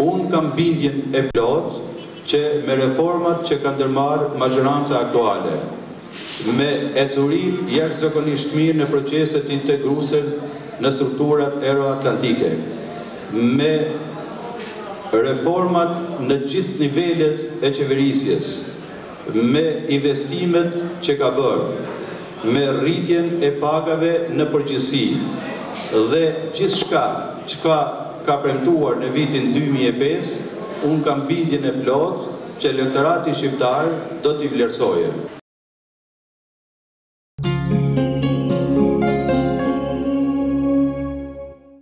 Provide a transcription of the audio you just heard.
Unë kam bindjen e plotë që me reformat që ka ndërmarrë mazhoranca aktuale, me ecurinë jashtëzakonisht mirë në proceset integruese në strukturat euroatlantike, me reformat në gjithë nivelet e qeverisjes, Me investimet që ka bërë, me rritjen e pagave në përgjithësi dhe gjithçka çka ka premtuar në vitin dy mijë e pesë, unë kam bindjen e plotë që elektorati shqiptar do t'i vlerësojë.